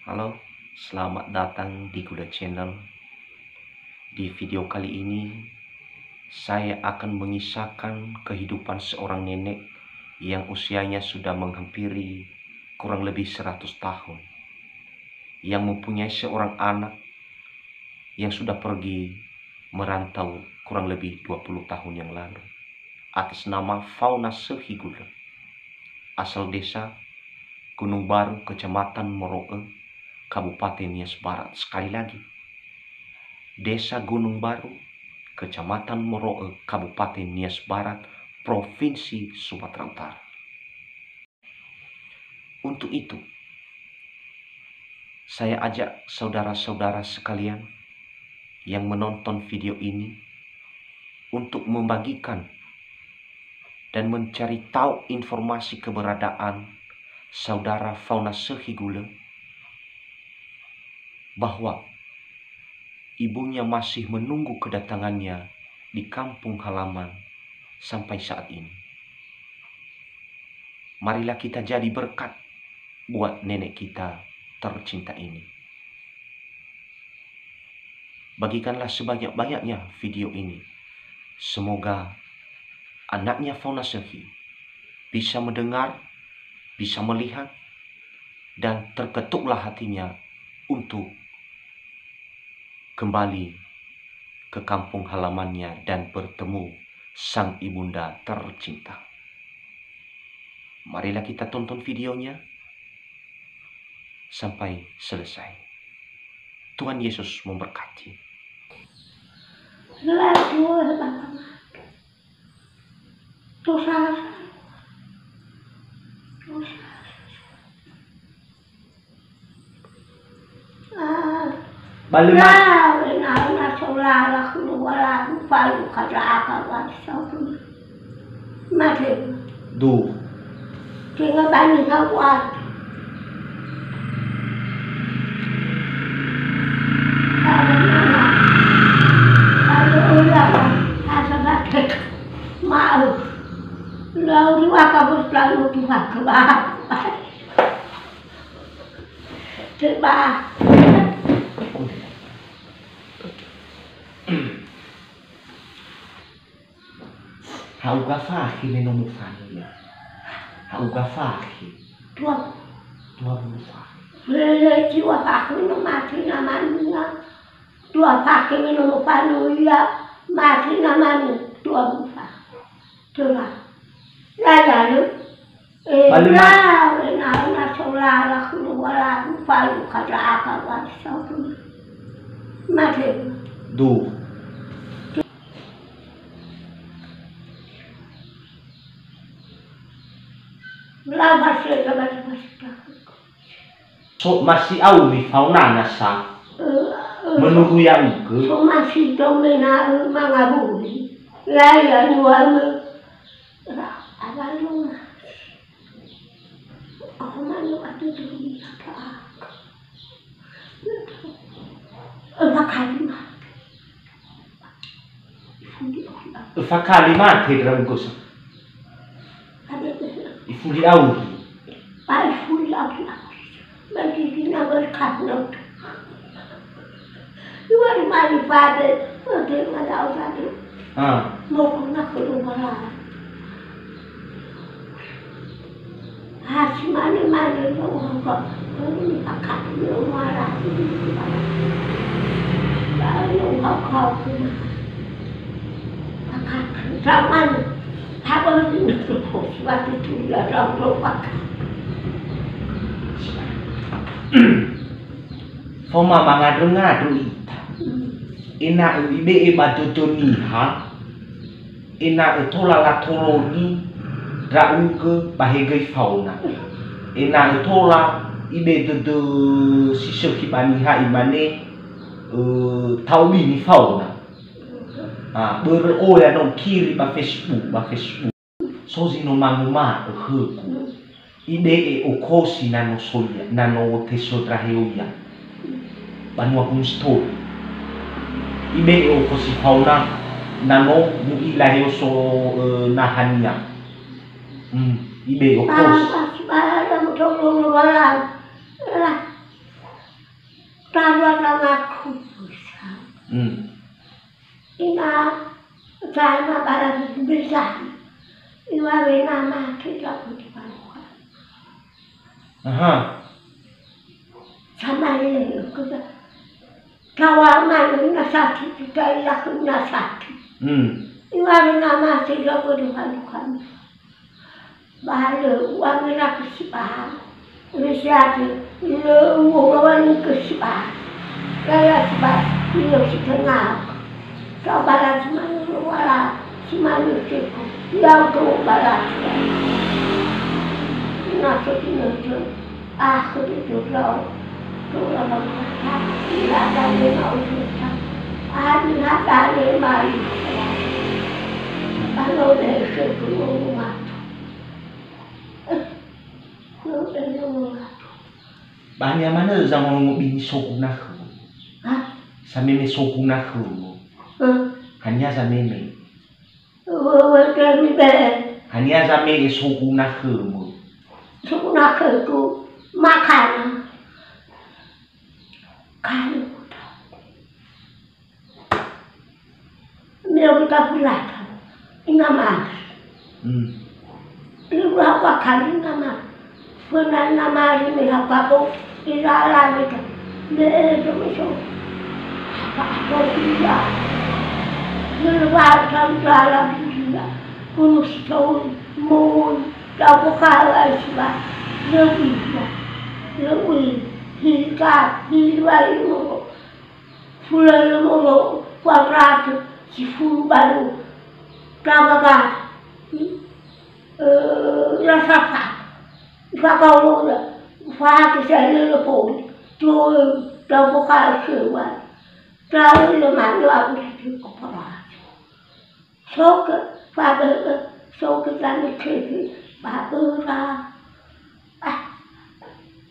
Halo, selamat datang di Kuda Channel. Di video kali ini, saya akan mengisahkan kehidupan seorang nenek yang usianya sudah menghampiri kurang lebih 100 tahun. Yang mempunyai seorang anak yang sudah pergi merantau kurang lebih 20 tahun yang lalu. Atas nama Fauna Sehigula. Asal desa Gunung Baru, Kecamatan Moroe, Kabupaten Nias Barat. Sekali lagi, Desa Gunung Baru, Kecamatan Moroe, Kabupaten Nias Barat, Provinsi Sumatera Utara. Untuk itu, saya ajak saudara-saudara sekalian yang menonton video ini untuk membagikan dan mencari tahu informasi keberadaan saudara Fauna Sehigule bahwa ibunya masih menunggu kedatangannya di kampung halaman sampai saat ini. Marilah kita jadi berkat buat nenek kita tercinta ini. Bagikanlah sebanyak-banyaknya video ini. Semoga anaknya Fauna Sehi bisa mendengar, bisa melihat, dan terketuklah hatinya untuk kembali ke kampung halamannya dan bertemu sang ibunda tercinta. Marilah kita tonton videonya sampai selesai. Tuhan Yesus memberkati. Dosa. Dosa. Ah. Balik palukaraaka wakisaukuni matego du tinga bani hakwatu mau lalu apa pun selalu Tuhan thứ ba haukafahy menao mofary io haukafahy toa toa mofary lelekio afaky mino matrina manina toa afaky mino mofanoia matrina manina toa mofary toa lalaleo enao enao nasao lalaky loa la mofahy lokaraaka vasao mateo do Lama sih lama sih. So masih au mi fauna nasa menunggu yang ke So masih domina mga buli. Laya dua me. Apa lu? Ako man yung ato duli ka. Apa kalima? Hindi ako lang. Ifuli au. Ay, huli ako lang. Magiging naman kanot. Iwan mali father. Hindi nga daw sabi. Ah. Mokong na kulungan. Hasi mani-mani yung ko. Hindi pakain yung wala. Dahil yung hakaw ko na. Pakain. Raman. Ang lupak. Foma mangadu ngadu ita. Ina ibe e badotoni ha. Ina etola la toloni. Ra uge bahege fauna. Ina etola ibe de sisyo kibani ha ibane eh taubi ni fauna. à bơ ô là đồng kiri ba facebook ba facebook so gì nó mang nó mà ở hư cũ. Ide e o cosi nano soia nano te sotraheoia banua cum sto ide e o cosi fauna nano mu ilaheo so uh, nahania mm ô o cosi ba ba mo tolo lo la la ta ba la ma ku sa mm ima zaima bara bizani iwa wena ma kila kutiwa kwa aha. Sama ile kuba kawa ma na sati tuta ila kuna sati mm iwa wena ma kila kutiwa kwa bahalo wa wena kusibaha Wisati, ilu uwa wani kusibaha, kaya sibaha, ilu sitengah 저바라 주말로 와라 주말로 쉬고 여도 바라 나 소리는 좀아 그래 돌아 돌아가면서 일하다니 나오니까 아니 나다니 말이 발로내 쉬고 오고 마토 그러고 오고 마토 Bani amana zangon bin sokuna khu. Ha? Sameme sokuna khu. Kanyazameme. Wakamibere. Kanyazamele sokunakhumu. Sokunakhuku makhana. Kalu. Meu kita pulata. Ingamas. Hmm. Ibu aku akan ingamas. Pernah nama hari ini aku aku tidak lagi. Dia itu Ba Apa aku tidak. Apa dia. Liwa samsara dia. Kuno stone. Moon. Tao kala siya. Lewi siya. Lewi. Hika. Hilwa mo. Fula mo. Kwadrato. Si fulu baru. To tavokasiwa traile mano akusitikoparaaso soke vabeke soke tanikefi babera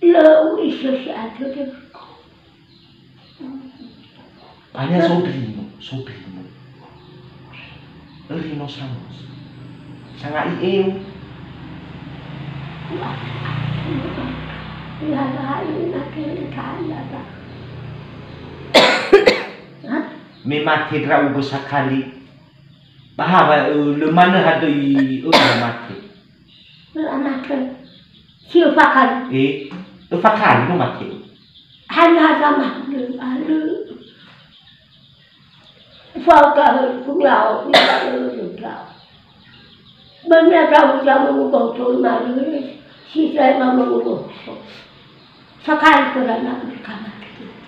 le uisosiatoteviko Banya sobrino, sobrino. Rhinoceros. Sanga ieu. Lalain natin kaya ba? Memati ra ugo Bahava le mana hada i o mati. Le mati. Si o fakan. Eh, o fakan no mati. Han hada mati le Phao cả cũng lão, cũng lão, cũng lão. Bên nhà trong trong một cầu trốn mà đứa chỉ trái mà một cầu trốn. Sao khai của đàn ông cả mà,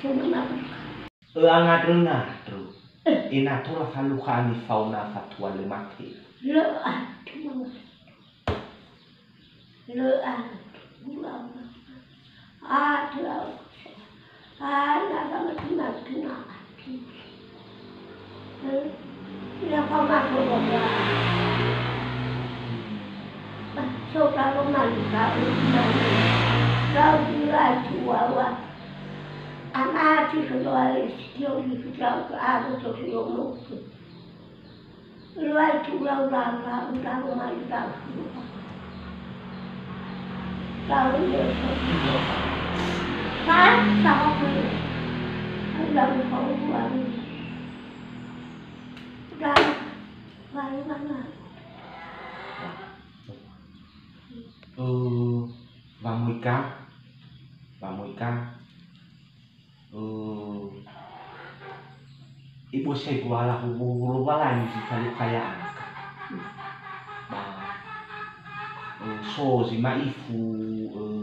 chúng nó mà. Ừ, anh ngạt rừng ngạt. e natura faluhani fauna fatua le mate. Le a tumanga. Le a tumanga. A tumanga. A la la la tuna tuna. Le fa ma tumanga. Sopra lo manca. La tua tua. amaa tisojoalesitiolikijaaaotokiyomoku lwaituulaulama utalumaitaua sauyesoio pasaue aulaukauluami uta maimana ừ, và 10 ca và 10 ca e você iguala com o iboshegwala kubalangikalekhayanga ba mas ma ifu uh,